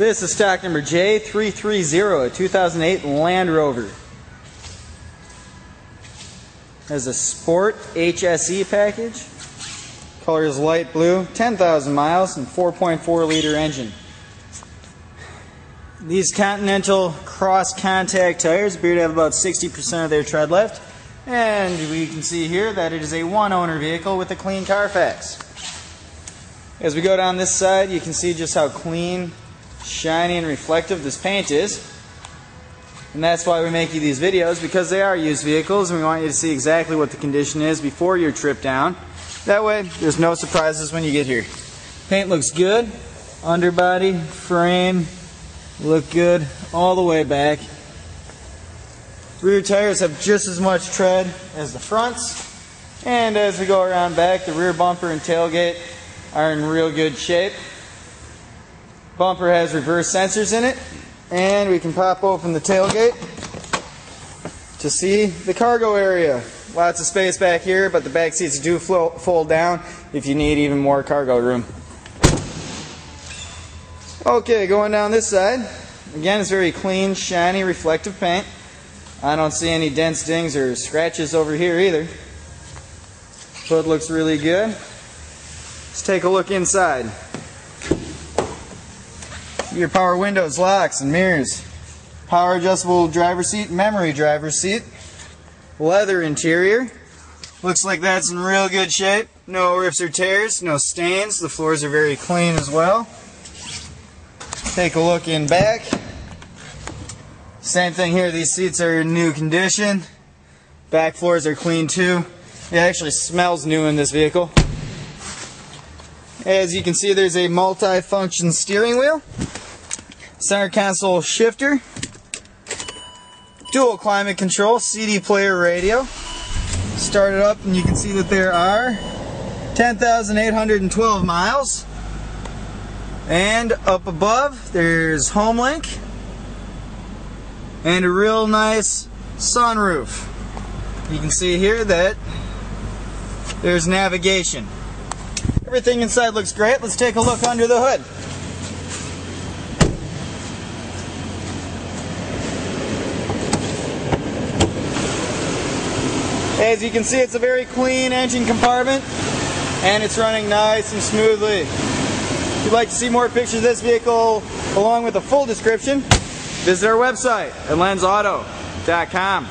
This is stock number J330, a 2008 Land Rover. Has a Sport HSE package. Color is light blue, 10,000 miles, and 4.4 liter engine. These Continental cross contact tires appear to have about 60% of their tread left. And we can see here that it is a one owner vehicle with a clean Carfax. As we go down this side, you can see just how clean shiny and reflective this paint is. And that's why we make you these videos, because they are used vehicles and we want you to see exactly what the condition is before your trip down. That way, there's no surprises when you get here. Paint looks good. Underbody, frame, look good all the way back. Rear tires have just as much tread as the fronts. And as we go around back, the rear bumper and tailgate are in real good shape. Bumper has reverse sensors in it, and we can pop open the tailgate to see the cargo area. Lots of space back here, but the back seats do fold down if you need even more cargo room. Okay, going down this side. Again, it's very clean, shiny, reflective paint. I don't see any dents, dings, or scratches over here either. Hood looks really good. Let's take a look inside. Your power windows, locks, and mirrors. Power adjustable driver seat, memory driver seat. Leather interior. Looks like that's in real good shape. No rips or tears, no stains. The floors are very clean as well. Take a look in back. Same thing here, these seats are in new condition. Back floors are clean too. It actually smells new in this vehicle. As you can see, there's a multi-function steering wheel center console shifter, dual climate control, CD player radio. Start it up and you can see that there are 10,812 miles. And up above there's HomeLink and a real nice sunroof. You can see here that there's navigation. Everything inside looks great. Let's take a look under the hood. As you can see, it's a very clean engine compartment and it's running nice and smoothly. If you'd like to see more pictures of this vehicle along with a full description, visit our website at lenzauto.com.